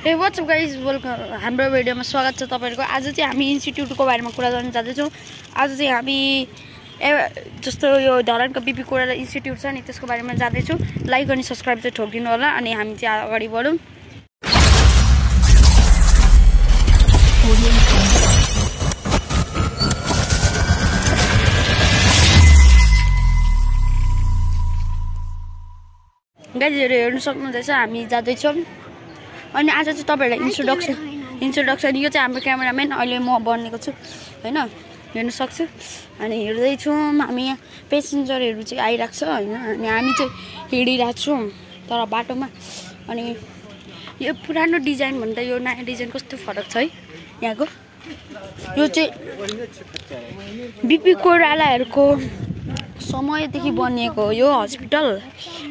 ए WhatsApp guys welcome हाम्रो भिडियोमा स्वागत छ तपाईँहरूको। आज चाहिँ हामी इन्स्टिट्युटको बारेमा कुरा गर्न जाँदैछौँ। आज चाहिँ हामी ए जस्तो यो धरानको बिपी कोइराला इन्स्टिट्युट छ नि त्यसको बारेमा जाँदैछौँ। लाइक अनि सब्सक्राइब चाहिँ ठोकिदिनु होला अनि हामी चाहिँ अगाडि बढौँ। गाइजहरू हेर्नु सक्नुहुँदैछ हामी जाँदैछौँ। अनि आज चाहिँ तपाईँहरूलाई इन्ट्रोडक्सन इन्ट्रोडक्सन यो चाहिँ हाम्रो क्यामेराम्यान अहिले म बनेको छु। होइन? हेर्नु सक्छु? अनि हेर्दैछौँ हामी यहाँ पेसेन्जरहरू चाहिँ आइरहेको छ होइन? अनि हामी चाहिँ हिँडिरहेको छौँ तर बाटोमा। अनि यो पुरानो डिजाइन भन्दा यो नयाँ डिजाइन कस्तो फरक छ है यहाँको? यो चाहिँ बिपी कोइरालाहरूको समयदेखि बनिएको यो हस्पिटल।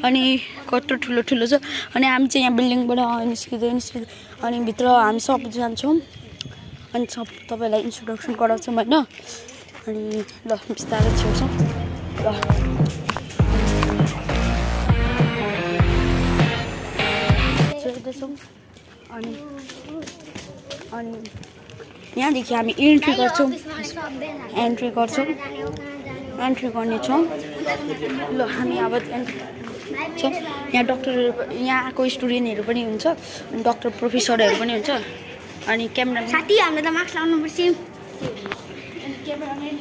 अनि कत्रो ठुलो ठुलो छ। अनि हामी चाहिँ यहाँ बिल्डिङबाट निस्किँदै निस्किँदै अनि भित्र हामी सब जान्छौँ। अनि सब तपाईँलाई इन्ट्रोडक्सन गराउँछौँ होइन। अनि ल बिस्तारै छेउछौँ। ल। अनि अनि यहाँदेखि हामी इन्ट्री गर्छौँ। एन्ट्री गर्छौँ। एन्ट्री गर्नेछौँ। ल हामी अब एन्ट्री यहाँ डक्टरहरू यहाँको स्टुडेन्टहरू पनि हुन्छ अनि डक्टर प्रोफेसरहरू पनि हुन्छ अनि क्यामेरा साथी हाम्रो त मास्क लाउनु पर्छ। क्यामेराम्यान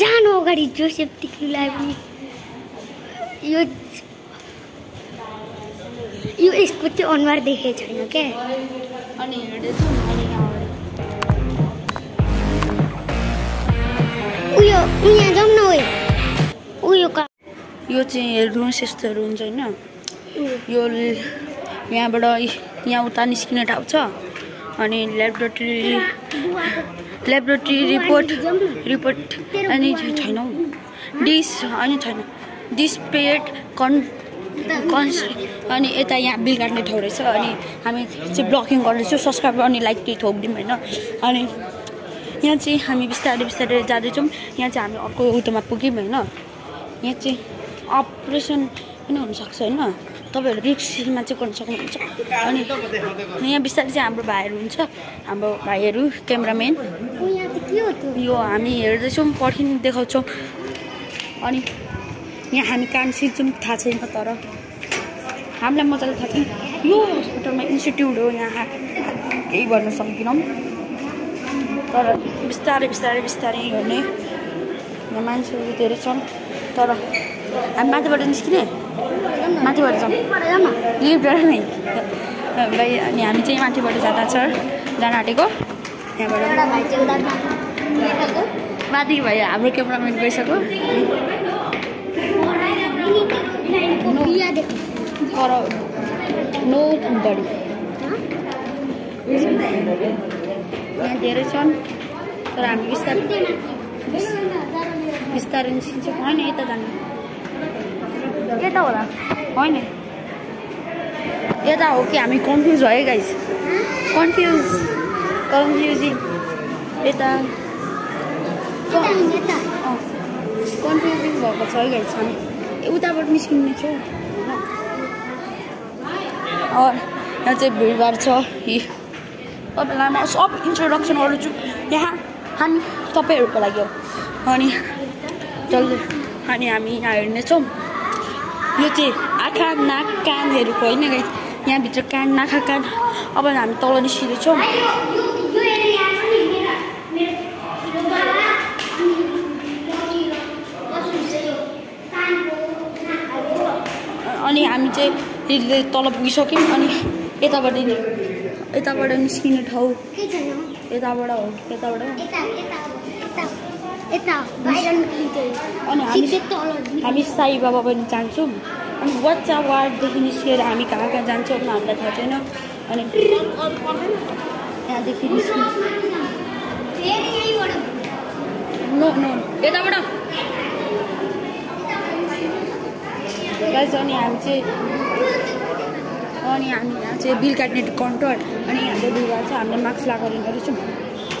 जानु अगाडि जोसेफ टिक्लुलाई पनि। यो यो यसको चाहिँ अनुहार देखेको छैन क्या? अनि हिँड्दैछौँ अनि उयो उहाँ जाउँ न उयो। उयो का यो चाहिँ हेर्नुहोस् यस्तोहरू हुन्छ होइन? यो यहाँबाट यहाँ उता निस्किने ठाउँ छ। अनि ल्याबोरेटरी ल्याबोरेटरी रिपोर्ट रिपोर्ट अनि छैन डिस अनि छैन। डिस पेड कन् कन्स अनि यता यहाँ बिल काट्ने ठाउँ रहेछ। अनि हामी चाहिँ ब्लकिङ गर्दैछौँ। सब्सक्राइब अनि लाइक चाहिँ थोकिदिउँ होइन। अनि यहाँ चाहिँ हामी बिस्तारै बिस्तारै जाँदैछौँ। यहाँ चाहिँ हामी अर्को उतोमा पुग्यौँ होइन। यहाँ चाहिँ अपरेसन पनि हुनसक्छ होइन। तपाईँहरू रिक्समा चाहिँ गर्न सक्नुहुन्छ। अनि यहाँ बिस्तारै चाहिँ हाम्रो भाइहरू हुन्छ। हाम्रो भाइहरू क्यामराम्यान। यो हामी हेर्दैछौँ पर्खिन देखाउँछौँ। अनि यहाँ हामी कहाँ सिक्छौँ थाहा छैन तर। हामीलाई मजाले थाहा छैन। यो हस्पिटलमा इन्स्टिट्युट हो यहाँ। केही गर्न सक्दैनौँ तर बिस्तारै बिस्तारै बिस्तारै यहाँ मान्छेहरू धेरै छन् तर हामी माथिबाट निस्किने माथिबाट जाउँ लिफ्टबाट नै भाइ अनि हामी चाहिँ माथिबाट जाँदा छ जान आँटेको यहाँबाट एउटा भाइ चाहिँ उता माथि। भयो हाम्रो क्यामराम्यान गइसक्यो तर नो बडी यहाँ धेरै छन् तर हामी बिस्तारै बिस्तारै निस्किन्छौँ। होइन यता जाने यता होला? होइन। यता हो कि हामी कन्फ्युज भयो गाइस कन्फ्युज कन्फ्युजिङ यता। कन्फ्युजिङ भएको छ है गाइस हामी। उताबाट निस्किने छौँ होइन यहाँ चाहिँ भिडभाड छ। तपाईँलाई म सब इन्ट्रोडक्सन गर्छु। यहाँ हामी तपाईँहरूको लागि हो। अनि जल्दी अनि हामी यहाँ हेर्नेछौँ यो चाहिँ आँखा नाक कानहरूको होइन यहाँभित्र कान नाखा कान। अब हामी तल निस्किँदैछौँ। अनि हामी चाहिँ तल पुगिसक्यौँ। अनि यताबाट यताबाट निस्किने ठाउँ। यताबाट हो यताबाट? अनि हामी हामी साई बाबा पनि जान्छौँ। अनि बच्चा वार्डदेखि निस्किएर हामी कहाँ कहाँ जान्छौँ हामीलाई थाहा छैन। अनि यहाँदेखि नो नो यताबाट। अनि हामी चाहिँ अनि हामी यहाँ चाहिँ बिल काट्ने काउन्टर अनि हाम्रो बिरुवा छ हामीले मास्क लगाएर हिँड्दैछौँ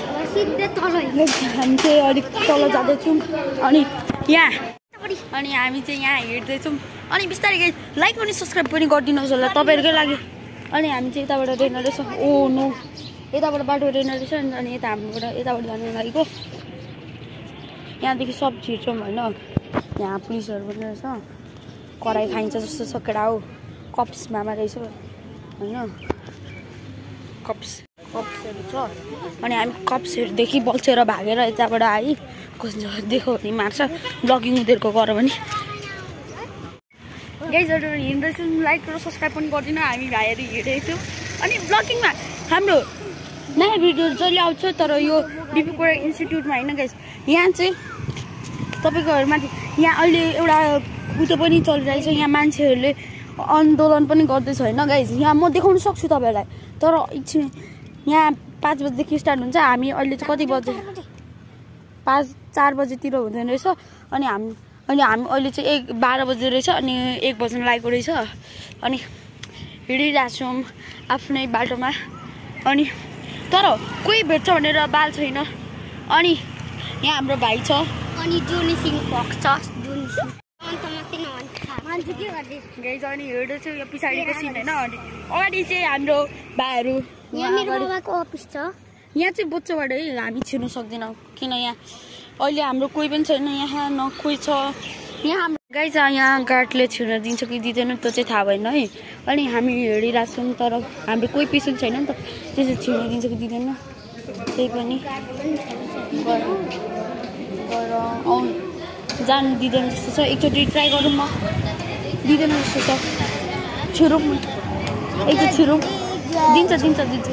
अब सिधै तल हामी चाहिँ अलिक तल जाँदैछौँ अनि यहाँ। अनि हामी चाहिँ यहाँ हिँड्दैछौँ। अनि बिस्तारै लाइक पनि सब्सक्राइब पनि गरिदिनुहोस् होला तपाईँहरूकै लागि। अनि हामी चाहिँ यताबाट रेन रहेछ ओ नो। यताबाट बाटो रेन रहेछ अनि अनि यता हामीबाट यताबाट जानु लागेको। यहाँदेखि सब छिर्छौँ होइन। यहाँ पुलिसहरू पनि रहेछ। कराई खाइन्छ जस्तो छ केटा हो कप्स मामा रहेछ। होइन? कप्स कप्सहरू छ। अनि हामी कप्सहरूदेखि बल्छेर भागेर यताबाट आइ कसले देख्यो भने मार्छ। ब्लगिङ उनीहरूको गर भने गाइजहरू हिँड्दैछौँ लाइक र सब्सक्राइब पनि गर्दिनँ। हामी भाइहरू हिँडेको अनि ब्लगिङमा हाम्रो नयाँ भिडियोहरू जहिले आउँछ तर यो बिपी इन्स्टिट्युटमा होइन गाइज यहाँ चाहिँ तपाईँकोहरूमाथि यहाँ अहिले एउटा उयो पनि चलिरहेको छ यहाँ मान्छेहरूले आन्दोलन पनि गर्दैछ होइन गाइज यहाँ म देखाउन सक्छु तपाईँहरूलाई तर एकछिन यहाँ पाँच बजीदेखि स्टार्ट हुन्छ। हामी अहिले चाहिँ कति बजे? पाँच चार बजीतिर हुँदैन रहेछ। अनि हामी अनि हामी अहिले चाहिँ एक बाह्र बजी रहेछ अनि एक बज्न लागेको रहेछ। अनि हिँडिरहेको छौँ आफ्नै बाटोमा। अनि तर कोही भेट्छ भनेर बाल छैन। अनि यहाँ हाम्रो भाइ छ। अनि जुनी सिङ भएको छ जुनी सिङ अन्त मात्रै नभन्छ मान्छे के गर्दैछ गाइज अनि हिँड्दैछु यो पछाडिको सिन होइन अनि अगाडि चाहिँ हाम्रो भाइहरू अफिस छ यहाँ चाहिँ बोच्चोबाट है हामी छिर्नु सक्दैनौँ। किन यहाँ? अहिले हाम्रो कोही पनि छैन यहाँ न कोही छ। यहाँ हाम्रो गाई छ यहाँ गार्डले छिर्न दिन्छ कि दिँदैन त्यो चाहिँ थाहा भएन है। अनि हामी हिँडिरहेको छौँ तर हाम्रो कोही पेसेन्ट छैन नि त। त्यसो छिर्न दिन्छ कि दिँदैन। त्यही पनि। गएर आउनु। जानु दिँदैन जस्तो छ। एकचोटि ट्राई गरौँ न दिँदैन जस्तो छ। छिरौँ न एकचोटि छिरौँ दिन्छ दिन्छ दिन्छ।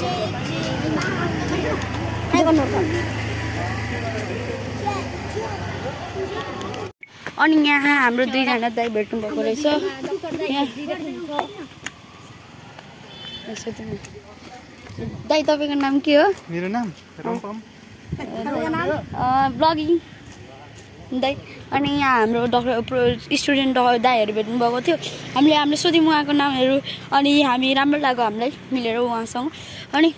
अनि यहाँ हाम्रो दुईजना दाइ भेट्नु भएको रहेछ। यहाँ। दाइ तपाईँको नाम के हो? मेरो नाम ब्लगिङ। दाइ अनि यहाँ हाम्रो डक्टर स्टुडेन्ट दाईहरू भेट्नु भएको थियो। हामीले हामीले सोध्यौँ उहाँको नामहरू अनि हामी राम्रो लाग्यो हामीलाई मिलेर उहाँसँग। अनि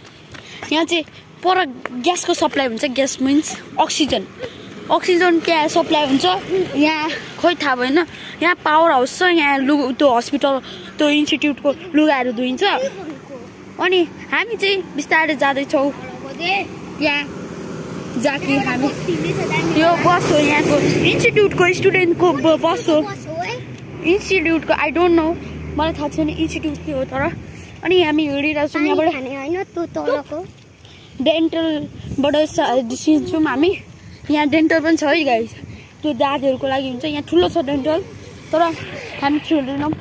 यहाँ चाहिँ पर ग्यासको सप्लाई हुन्छ ग्यास मिन्स अक्सिजन। अक्सिजन क्या सप्लाई हुन्छ यहाँ खोइ थाहा भएन। यहाँ पावर हाउस छ यहाँ लु त्यो हस्पिटल त्यो इन्स्टिट्युटको लुगाहरू धोइन्छ। अनि हामी चाहिँ बिस्तारै जाँदैछौँ। यहाँ जहाँ कि हामी यो बस हो यहाँको। इन्स्टिट्युटको स्टुडेन्टको बस हो। इन्स्टिट्युटको आई डोन्ट नो मलाई थाहा छैन इन्स्टिट्युट के हो तर। अनि हामी हिँडिरहेको छौँ यहाँबाट। डेन्टलबाट निस्किन्छौँ हामी। यहाँ डेन्टल पनि छ है गाई त्यो दाँतहरूको लागि हुन्छ। यहाँ ठुलो छ डेन्टल। तर हामी छिर्दैनौँ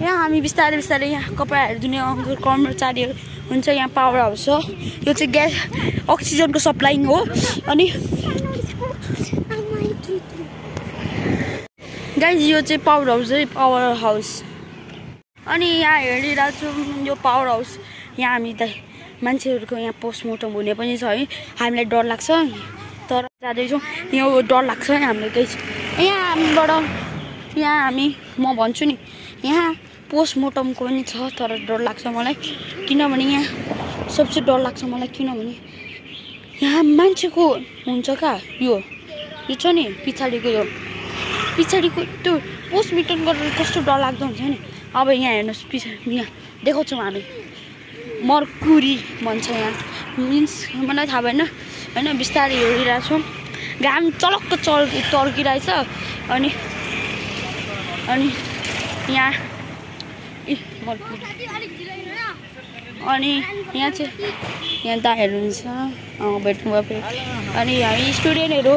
यहाँ हामी बिस्तारै बिस्तारै यहाँ कपडाहरू धुने आउँदो कर्मचारीहरू हुन्छ यहाँ पावर हाउस छ यो चाहिँ ग्यास अक्सिजनको सप्लाइङ हो। अनि गाइज यो चाहिँ पावर हाउस है पावर हाउस अनि यहाँ हेरिरहेको छौँ यो पावर हाउस यहाँ हामी त मान्छेहरूको यहाँ पोस्टमोर्टम हुने पनि छ है। हामीलाई डर लाग्छ। तर जाँदैछौँ। यो डर लाग्छ हामीलाई केही छ यहाँ हामीबाट यहाँ हामी म भन्छु नि। यहाँ पोस्टमोर्टमको पनि छ तर डर लाग्छ मलाई। किनभने यहाँ सबसे डर लाग्छ मलाई किनभने यहाँ मान्छेको हुन्छ कहाँ यो? यो छ नि पछाडिको यो। पछाडिको त्यो पोस्टमर्टम गरेर कस्तो डरलाग्दो हुन्छ नि? अब यहाँ हेर्नुहोस् पछाडि यहाँ देखाउँछौँ हामी। मर्कुरी भन्छ यहाँ। मिन्स मलाई थाहा भएन। होइन बिस्तारै हिँडिरहेको छौँ घाम चलक्क चल टर्किरहेछ अनि अनि यहाँ अनि यहाँ चाहिँ यहाँ दाहरू हुन्छ अँ, भेट्नुभयो फेरि। अनि हामी स्टुडेन्टहरू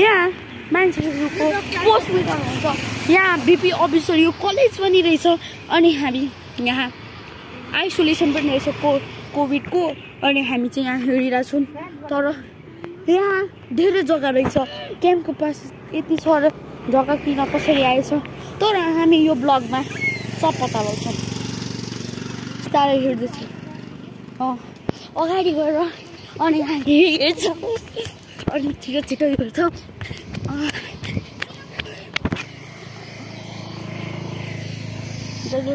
यहाँ मान्छेहरूको पोस्टमिटल हुन्छ यहाँ बिपी अफिसर यो कलेज पनि रहेछ। अनि हामी यहाँ आइसोलेसन पनि रहेछ को कोभिडको। अनि हामी चाहिँ यहाँ हिँडिरहेछौँ तर यहाँ धेरै जग्गा रहेछ। क्याम्पको पास यति छ र जग्गा किन कसरी आएछ? तर हामी यो ब्लगमा सब पत्ता लगाउँछौँ बिस्तारै हिँड्दैछौँ। अगाडि गएर अनि हामी हेर्छौँ अनि छिटो छिटो। दाजु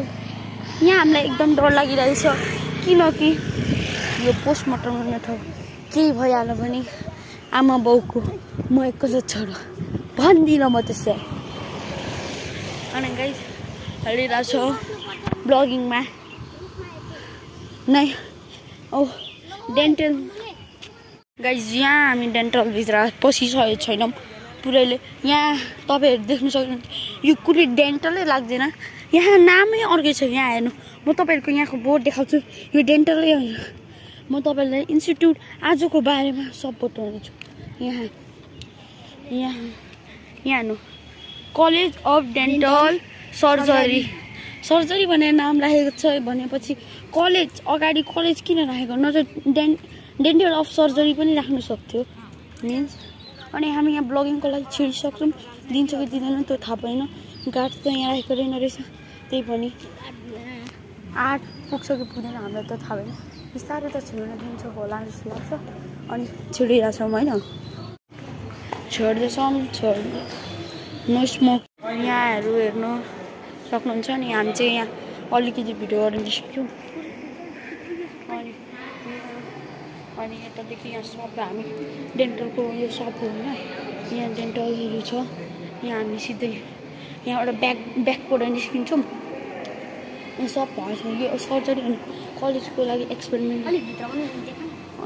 यहाँ हामीलाई एकदम डर लागिरहेछ। किनकि यो पोस्टमार्टम हुने ठाउँ केही भइहाल्यो भने आमा बाउको म एक्लै छोरो भन्दिनँ म त्यसै अनि गाई हिँडिरहेको छ ब्लगिङमा। नै ओ डेन्टल गाइज यहाँ हामी डेन्टलभित्र पसिसकेको छैनौँ। पुरैले यहाँ तपाईँहरू देख्नु सक्नुहुन्छ। यो कुनै डेन्टलै लाग्दैन। यहाँ नामै अर्कै छ यहाँ हेर्नु। म तपाईँहरूको यहाँको बोर्ड देखाउँछु। यो डेन्टलै होइन म तपाईँलाई इन्स्टिट्युट आजको बारेमा सब बताउनेछु यहाँ। यहाँ। यहाँ हेर्नु। College of dental surgery surgery भनेर नाम राखेको छ। भनेपछि कलेज अगाडि कलेज किन राखेको? नत्र डेन् डेन्टल अफ सर्जरी पनि राख्नु सक्थ्यो। मिन्स अनि हामी यहाँ ब्लगिङको लागि छिडिसक्छौँ दिन्छ कि दिँदैन त्यो थाहा भएन। गार्ड त यहाँ राखेको रहेन रहेछ। त्यही पनि आठ पुग्छ कि पुग्दैन हामीलाई त थाहा भएन। बिस्तारै त छिड्न दिन्छ होला जस्तो लाग्छ। अनि छिडिरहेछौँ होइन। छोड्दैछौँ छोड नो स्मोक। यहाँहरू हेर्नु सक्नुहुन्छ नि हामी चाहिँ यहाँ अलिकति भिडियो गरेर निस्क्यौँ अनि अनि यतादेखि यहाँ सप हामी डेन्टलको यो सप हो होइन? यहाँ डेन्टलहरू छ। यहाँ हामी सिधै यहाँबाट ब्याक ब्याकबाट निस्किन्छौँ। यहाँ सब भएछ। यो सर्जरी अनि कलेजको लागि एक्सपेरिमेन्ट।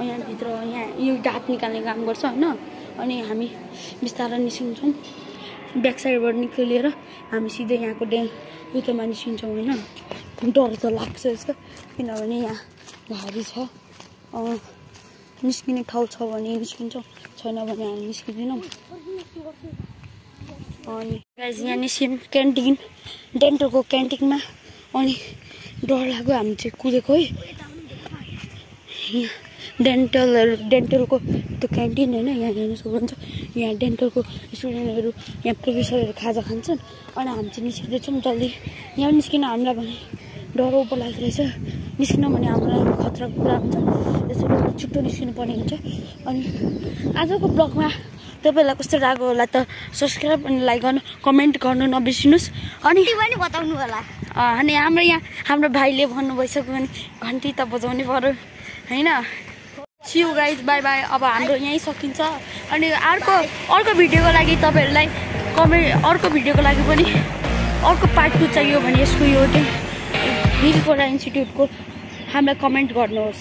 यहाँभित्र यहाँ यो दाँत निकाल्ने काम गर्छ होइन? अनि हामी बिस्तारै निस्किन्छौँ। ब्याक साइडबाट निक्लिएर हामी सिधै यहाँको डे उयोमा निस्किन्छौँ होइन? डर त लाग्छ यसको किनभने यहाँ भारी छ। निस्किने ठाउँ छ भने निस्किन्छौँ छैन भने हामी निस्किँदैनौँ अनि यहाँ निस्क्यौँ क्यान्टिन डेन्टलको क्यान्टिनमा अनि डर लाग्यो हामी चाहिँ कुदेको है यहाँ डेन्टलहरू डेन्टलको त्यो क्यान्टिन होइन यहाँ हेर्नु सक्नुहुन्छ यहाँ डेन्टलको स्टुडेन्टहरू यहाँ प्रोफेसरहरू खाजा खान्छन् अनि हामी चाहिँ निस्किँदैछौँ जल्दी यहाँ निस्किन हामीलाई भने डर उप लाग्दो रहेछ निस्किन भने हामीलाई खतराको कुरा हुन्छ त्यसरी छिट्टो निस्किनु पर्ने हुन्छ। अनि आजको ब्लगमा तपाईँहरूलाई कस्तो लाग्यो होला त सब्सक्राइब अनि लाइक गर्नु कमेन्ट गर्नु नबिर्सिनुहोस्। अनि पनि बताउनु होला। अनि हाम्रो यहाँ हाम्रो भाइले भन्नु भइसक्यो भने घन्टी त बजाउनै पऱ्यो होइन? सियु गाइज बाई बाई अब हाम्रो यहीँ सकिन्छ। अनि अर्को अर्को भिडियोको लागि तपाईँहरूलाई कमेन्ट अर्को भिडियोको लागि पनि अर्को पार्ट टू चाहियो भने यसको यो हिलकोटा इन्स्टिट्युटको हामीलाई कमेन्ट गर्नुहोस्।